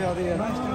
Claudia.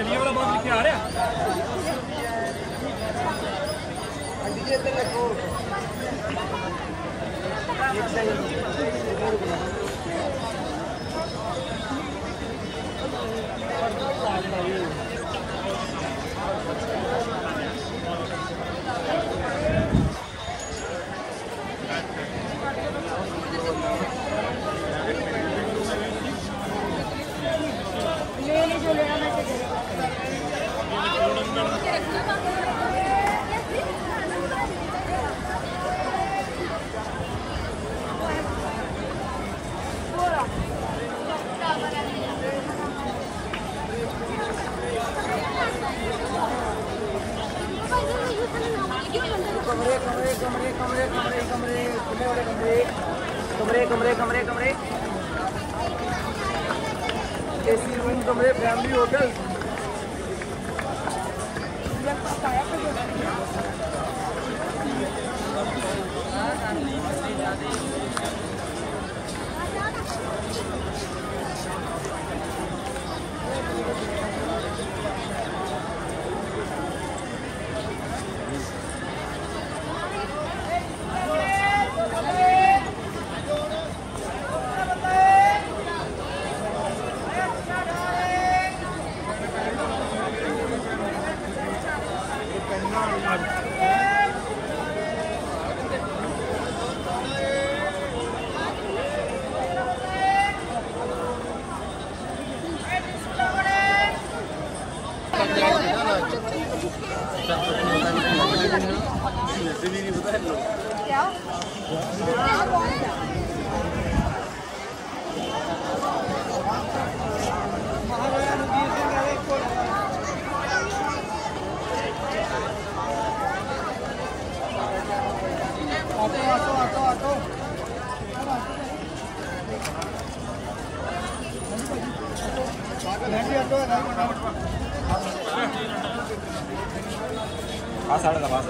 ਅੱਛਾ ਜਲੀਆ ਵਾਲਾ ਬਾਗ ਲਿਖਿਆ ਆ ਰਿਹਾ ਅੱਡੀ ਜੇ ਤੇ ਲੱਗੋ ਇੱਕ ਸੈਕਿੰਡ பாஸ் ஆடுங்க பாஸ்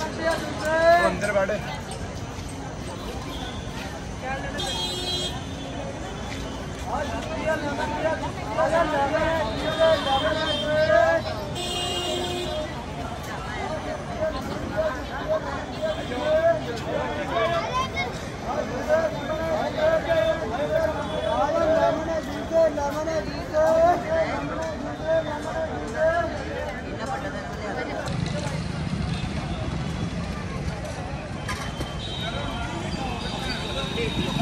अंदर बैठे। क्या लेने Gracias.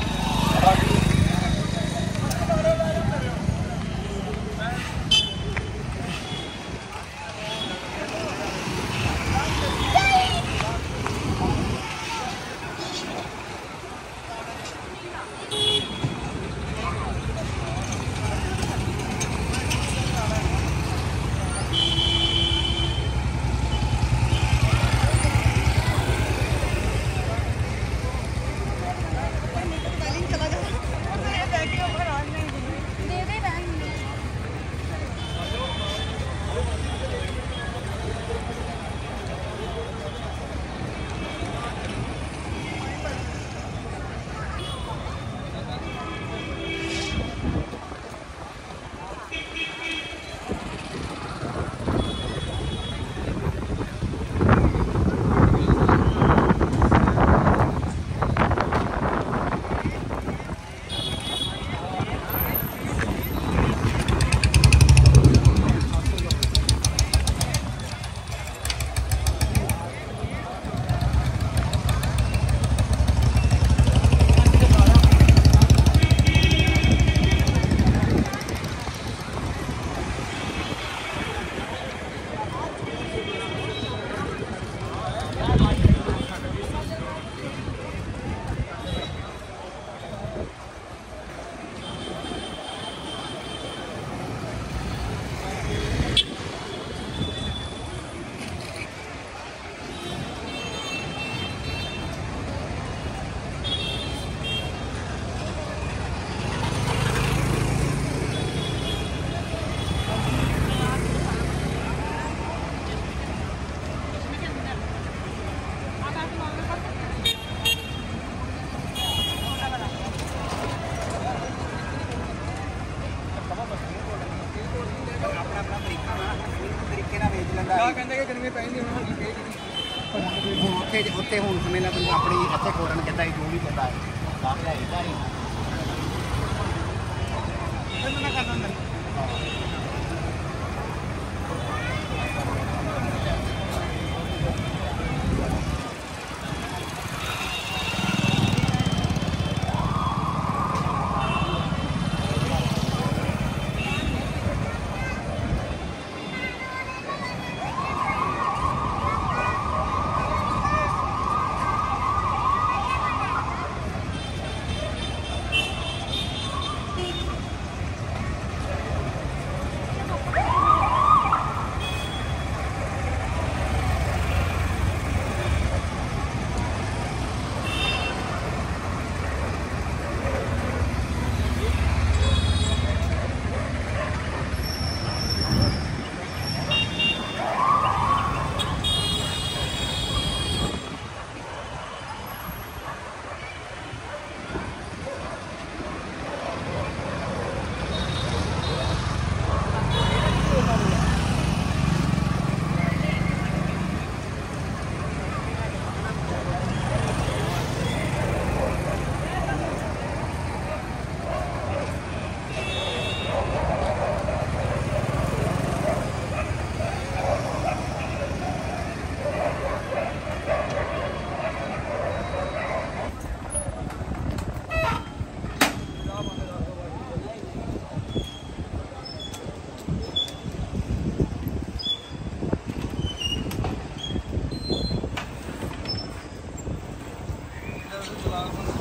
ਉੱਥੇ ਉੱਥੇ ਹੁਣ ਸਮੇਂ ਤੁਹਾਨੂੰ ਆਪਣੀ ਇੱਥੇ ਕੋਰਨ ਕਿੱਦਾਂ ਹੀ ਜੋ ਵੀ ਕਿੱਦਾਂ ਹੈ ਲਾਭ ਲੈ ਇਦਾਂ ਹੀ। Allah'ın